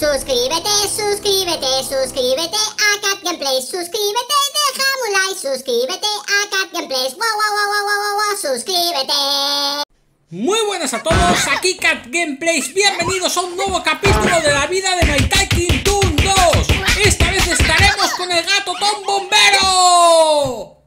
Suscríbete, suscríbete, suscríbete a Cat Gameplays. Suscríbete, déjame un like. Suscríbete a Cat Gameplays. Wow, wow, wow, wow, wow, wow, suscríbete. Muy buenas a todos, aquí Cat Gameplays, bienvenidos a un nuevo capítulo de la vida de My Tycoon Toon 2 Esta vez estaremos con el gato Tom Bombero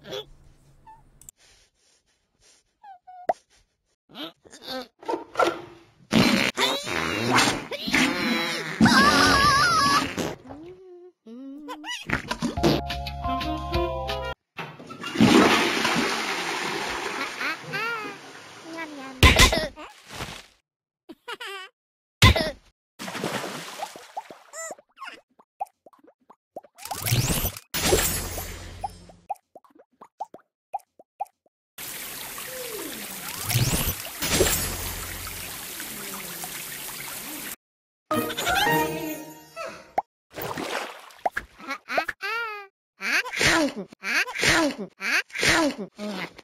Mm-hmm.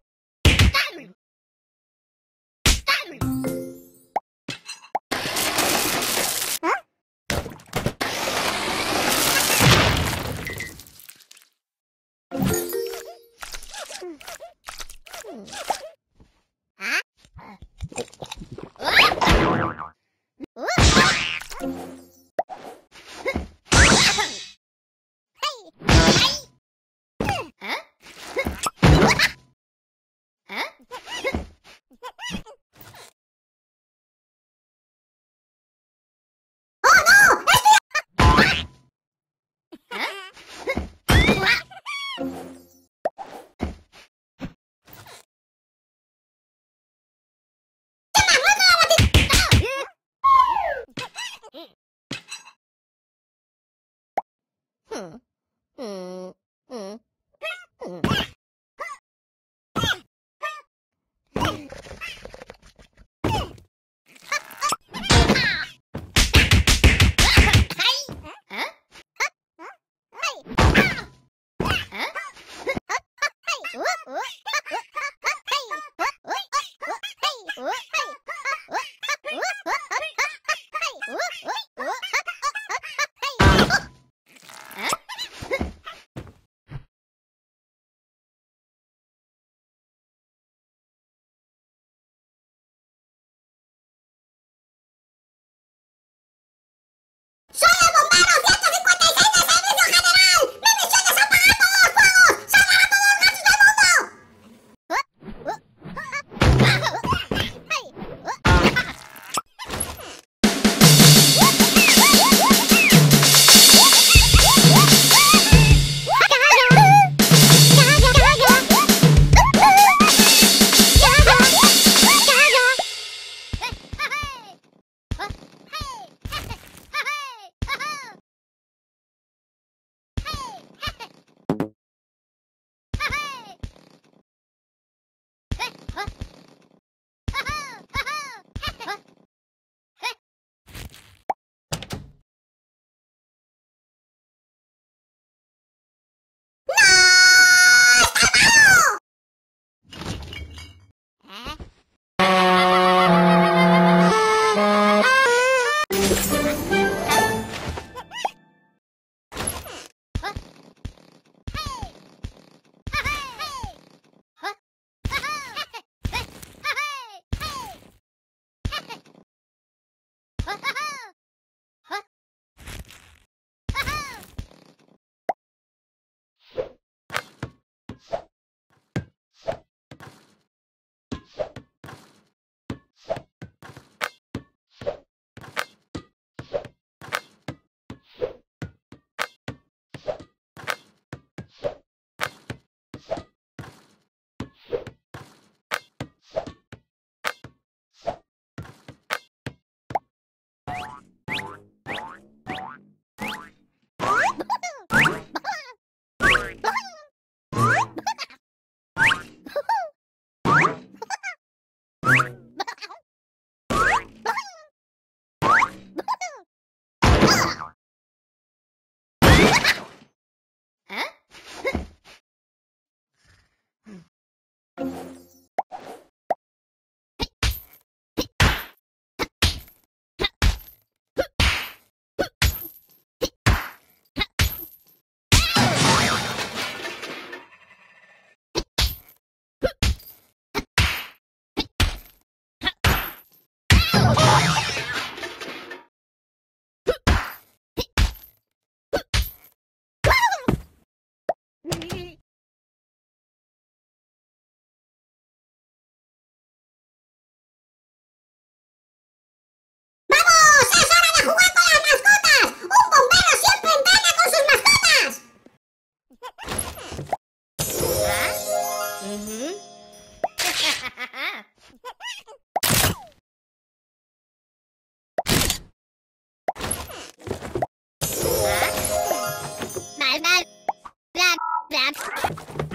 too.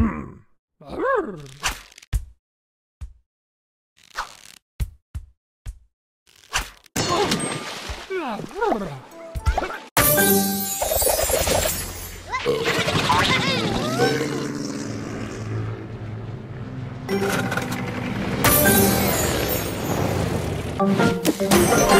Hmm. 으아!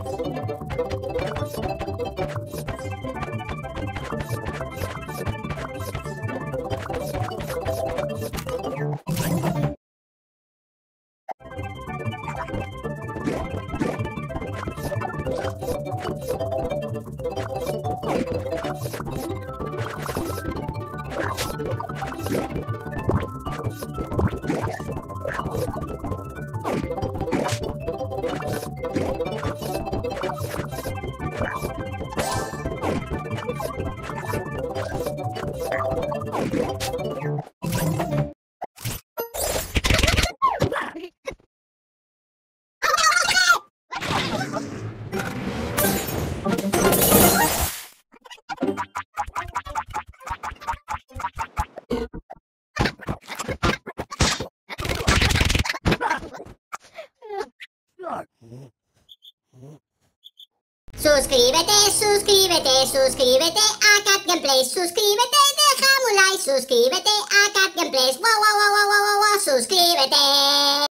Suscríbete, suscríbete a Cat Gameplays, suscríbete, déjame un like, suscríbete a Cat Gameplays, wow, wow, wow, wow, wow, wow, suscríbete.